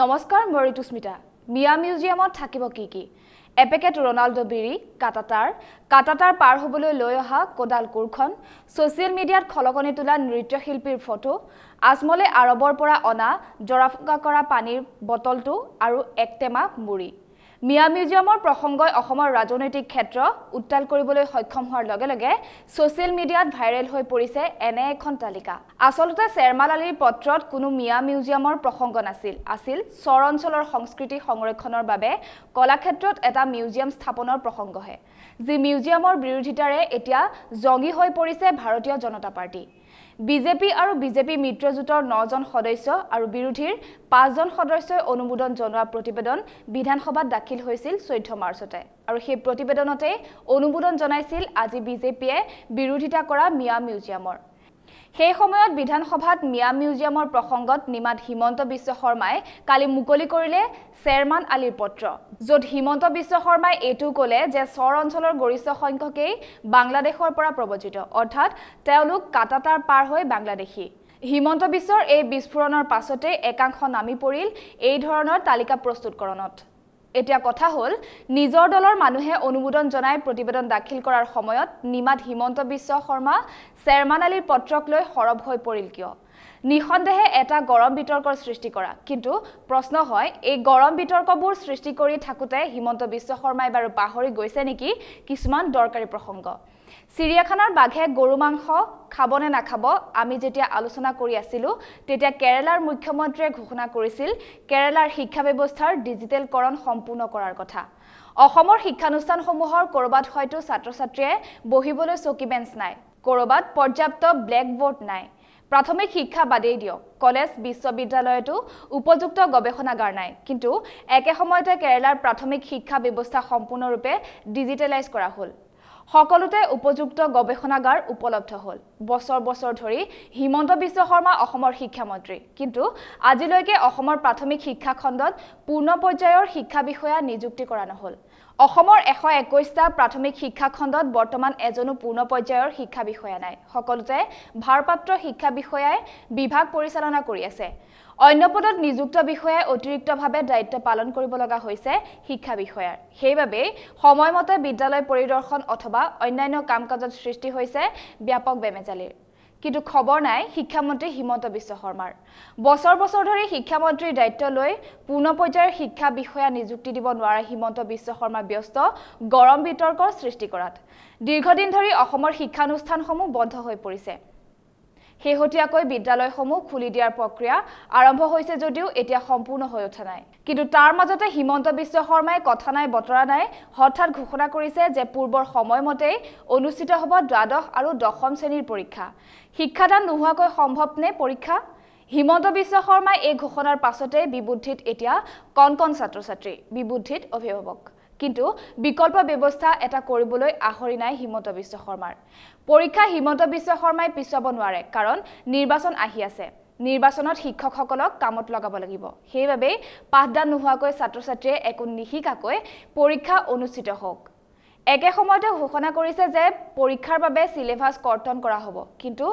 নমস্কাৰ মই ঋতুস্মিতা মিয়া মিউজিয়ামত থাকিব কি কি? এপেকেট ৰনাল্ডো বিৰি কাটাটাৰ কাটাটাৰ পাৰ হ'বলৈ লৈ অহা কোডাল কোৰখন ছ'চিয়েল মিডিয়াত খলকনি তোলা নৃত্যশিল্পীৰ ফটো। আজমলে আৰৱৰ পৰা অনা জৰাফুকা কৰা পানীৰ বটলটো আৰু একটেমা মুড়ি। মিয়া মিউজিয়ামৰ প্ৰসংগই অসমৰ ৰাজনৈতিক ক্ষেত্ৰ উত্তাল কৰিবলৈ সক্ষম হোৱাৰ লগে লগে ছ'চিয়েল মিডিয়াত ভাইৰেল হৈ পৰিছে এনে এখন তালিকা। আচলতে শ্বেৰমাল আলীৰ পত্ৰত কোনো মিয়া মিউজিয়ামৰ প্ৰসংগ নাছিল। আছিল চৰ অঞ্চলৰ সংস্কৃতি সংৰক্ষণৰ বাবে কলাক্ষেত্ৰত এটা মিউজিয়াম স্থাপনৰ প্ৰসংগহে। যি মিউজিয়ামৰ বিৰোধিতাৰে এতিয়া জংগী হৈ পৰিছে ভাৰতীয় জনতা পাৰ্টী। বিজেপি আৰু বিজেপি মিত্ৰজোঁটৰ নজন সদস্য আৰু বিৰোধীৰ পাঁচজন সদস্যই অনুমোদন জনোৱা প্ৰতিবেদন বিধানসভাত দাখিল হৈছিল চৈধ্য মাৰ্চতে। আৰু সেই প্ৰতিবেদনতেই অনুমোদন জনাইছিল আজি বিজেপিয়ে বিৰোধিতা কৰা মিয়া মিউজিয়ামৰ। সেই সময়ত বিধানসভাত মিয়া মিউজিয়ামৰ প্ৰসংগত নিমাত হিমন্ত বিশ্ব শৰ্মাই কালি মুকলি কৰিলে চেয়াৰমান আলীৰ পত্ৰ। য'ত হিমন্ত বিশ্ব শৰ্মাই এইটো ক'লে যে চৰ অঞ্চলৰ গৰিষ্ঠ সংখ্যকেই বাংলাদেশৰ পৰা প্ৰৱজিত অৰ্থাৎ তেওঁলোক কাটাটাৰ পাৰ হৈ বাংলাদেশী। হিমন্ত বিশ্বৰ এই বিস্ফোৰণৰ পাছতেই একাংশ নামি পৰিল এই ধৰণৰ তালিকা প্ৰস্তুতকৰণত। এতিয়া কথা হ'ল নিজৰ দলৰ মানুহে অনুমোদন জনাই প্ৰতিবেদন দাখিল কৰাৰ সময়ত নিমাত হিমন্ত বিশ্ব শৰ্মা চেয়াৰমান আলীৰ পত্ৰক লৈ সৰব হৈ পৰিল কিয়? নিঃসন্দেহে এটা গৰম বিতৰ্কৰ সৃষ্টি কৰা। কিন্তু প্ৰশ্ন হয় এই গৰম বিতৰ্কবোৰ সৃষ্টি কৰি থাকোঁতে হিমন্ত বিশ্ব শৰ্মাই বাৰু পাহৰি গৈছে নেকি? কিছুমান দৰকাৰী প্ৰসংগ। চিৰিয়াখানাৰ বাঘে গৰু মাংস খাবনে নাখাব আমি যেতিয়া আলোচনা কৰি আছিলোঁ তেতিয়া কেৰেলাৰ মুখ্যমন্ত্ৰীয়ে ঘোষণা কৰিছিল কেৰেলাৰ শিক্ষা ব্যৱস্থাৰ ডিজিটেলকৰণ সম্পূৰ্ণ কৰাৰ কথা। অসমৰ শিক্ষানুষ্ঠানসমূহৰ ক'ৰবাত হয়তো ছাত্ৰ ছাত্ৰীয়ে বহিবলৈ চকী বেঞ্চ নাই ক'ৰবাত পৰ্যাপ্ত ব্লেক বৰ্ড নাই। প্ৰাথমিক শিক্ষা বাদেই দিয়ক কলেজ বিশ্ববিদ্যালয়তো উপযুক্ত গৱেষণাগাৰ নাই। কিন্তু একে সময়তে কেৰেলাৰ প্ৰাথমিক শিক্ষা ব্যৱস্থা সম্পূৰ্ণৰূপে ডিজিটেলাইজ কৰা হ'ল। সকলোতে উপযুক্ত গৱেষণাগাৰ উপলব্ধ হ'ল। বছৰ বছৰ ধৰি হিমন্ত বিশ্ব শৰ্মা অসমৰ শিক্ষামন্ত্ৰী। কিন্তু আজিলৈকে অসমৰ প্ৰাথমিক শিক্ষা খণ্ডত পূৰ্ণ পৰ্যায়ৰ শিক্ষা বিষয়া নিযুক্তি কৰা নহ'ল। অসমৰ এশ একৈছটা প্ৰাথমিক শিক্ষা খণ্ডত বৰ্তমান এজনো পূৰ্ণ পৰ্যায়ৰ শিক্ষা বিষয়া নাই। সকলোতে ভাৰপ্ৰাপ্ত শিক্ষা বিষয়াই বিভাগ পৰিচালনা কৰি আছে। অন্য পদত নিযুক্ত বিষয়াই অতিৰিক্তভাৱে দায়িত্ব পালন কৰিব লগা হৈছে শিক্ষা বিষয়াৰ। সেইবাবেই সময়মতে বিদ্যালয় পৰিদৰ্শন অথবা অন্যান্য কাম কাজত সৃষ্টি হৈছে ব্যাপক বেমেজালিৰ কিন্তু খবৰ নাই শিক্ষামন্ত্ৰী হিমন্ত বিশ্ব শৰ্মাৰ। বছৰ বছৰ ধৰি শিক্ষামন্ত্ৰীৰ দায়িত্ব লৈ পূৰ্ণ পৰ্যায়ৰ শিক্ষা বিষয়া নিযুক্তি দিব নোৱাৰা হিমন্ত বিশ্ব শৰ্মা ব্যস্ত গৰম বিতৰ্কৰ সৃষ্টি কৰাত। দীৰ্ঘদিন ধৰি অসমৰ শিক্ষানুষ্ঠানসমূহ বন্ধ হৈ পৰিছে। শেহতীয়াকৈ বিদ্যালয়সমূহ খুলি দিয়াৰ প্ৰক্ৰিয়া আৰম্ভ হৈছে যদিও এতিয়া সম্পূৰ্ণ হৈ উঠা নাই। কিন্তু তাৰ মাজতে হিমন্ত বিশ্ব শৰ্মাই কথা নাই বতৰা নাই হঠাৎ ঘোষণা কৰিছে যে পূৰ্বৰ সময়মতেই অনুষ্ঠিত হ'ব দ্বাদশ আৰু দশম শ্ৰেণীৰ পৰীক্ষা। শিক্ষাদান নোহোৱাকৈ সম্ভৱ নে পৰীক্ষা? হিমন্ত বিশ্ব শৰ্মাই এই ঘোষণাৰ পাছতেই বিবুদ্ধিত এতিয়া কণ কণ ছাত্ৰ ছাত্ৰী বিবুদ্ধিত অভিভাৱক। কিন্তু বিকল্প ব্যৱস্থা এটা কৰিবলৈ আহৰি নাই হিমন্ত বিশ্ব শৰ্মাৰ। পৰীক্ষা হিমন্ত বিশ্ব শৰ্মাই পিছুৱাব নোৱাৰে কাৰণ নিৰ্বাচন আহি আছে। নিৰ্বাচনত শিক্ষকসকলক কামত লগাব লাগিব। সেইবাবেই পাঠদান নোহোৱাকৈ ছাত্ৰ ছাত্ৰীয়ে একো নিশিকাকৈ পৰীক্ষা অনুষ্ঠিত হওক। একে সময়তে ঘোষণা কৰিছে যে পৰীক্ষাৰ বাবে চিলেবাছ কৰ্তন কৰা হ'ব। কিন্তু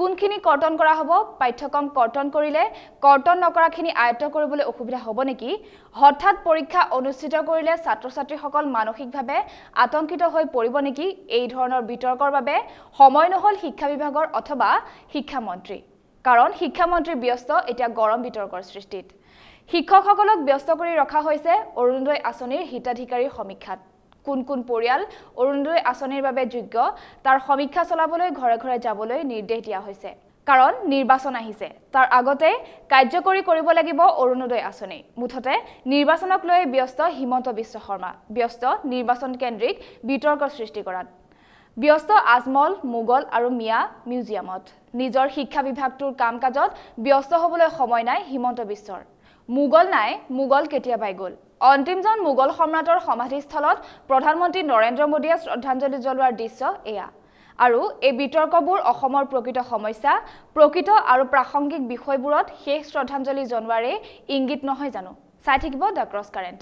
কোনখিনি কৰ্তন কৰা হ'ব পাঠ্যক্ৰম কৰ্তন কৰিলে কৰ্তন নকৰাখিনি আয়ত্ব কৰিবলৈ অসুবিধা হ'ব নেকি? হঠাৎ পৰীক্ষা অনুষ্ঠিত কৰিলে ছাত্ৰ ছাত্ৰীসকল মানসিকভাৱে আতংকিত হৈ পৰিব নেকি? এই ধৰণৰ বিতৰ্কৰ বাবে সময় নহ'ল শিক্ষা বিভাগৰ অথবা শিক্ষামন্ত্ৰী। কাৰণ শিক্ষামন্ত্ৰী ব্যস্ত এতিয়া গৰম বিতৰ্কৰ সৃষ্টিত। শিক্ষকসকলক ব্যস্ত কৰি ৰখা হৈছে অৰুণোদয় আঁচনিৰ হিতাধিকাৰীৰ সমীক্ষাত। কোন কোন পৰিয়াল অৰুণোদয় আঁচনিৰ বাবে যোগ্য তাৰ সমীক্ষা চলাবলৈ ঘৰে ঘৰে যাবলৈ নিৰ্দেশ দিয়া হৈছে। কাৰণ নিৰ্বাচন আহিছে। তাৰ আগতে কাৰ্যকৰী কৰিব লাগিব অৰুণোদয় আঁচনি। মুঠতে নিৰ্বাচনক লৈ ব্যস্ত হিমন্ত বিশ্ব শৰ্মা। ব্যস্ত নিৰ্বাচন কেন্দ্ৰিক বিতৰ্কৰ সৃষ্টি কৰাত। ব্যস্ত আজমল মোগল আৰু মিয়া মিউজিয়ামত। নিজৰ শিক্ষা বিভাগটোৰ কাম কাজত ব্যস্ত হ'বলৈ সময় নাই হিমন্ত বিশ্বৰ। মোগল নাই মোগল কেতিয়াবাই গ'ল। অন্তিমজন মোগল সম্ৰাটৰ সমাধিস্থলত প্ৰধানমন্ত্ৰী নৰেন্দ্ৰ মোদীয়ে শ্ৰদ্ধাঞ্জলি জ্বলোৱাৰ দৃশ্য এয়া। আৰু এই বিতৰ্কবোৰ অসমৰ প্ৰকৃত সমস্যা প্ৰকৃত আৰু প্ৰাসংগিক বিষয়বোৰত শেষ শ্ৰদ্ধাঞ্জলি জনোৱাৰে ইংগিত নহয় জানো? চাই থাকিব দ্য ক্ৰছ কাৰেণ্ট।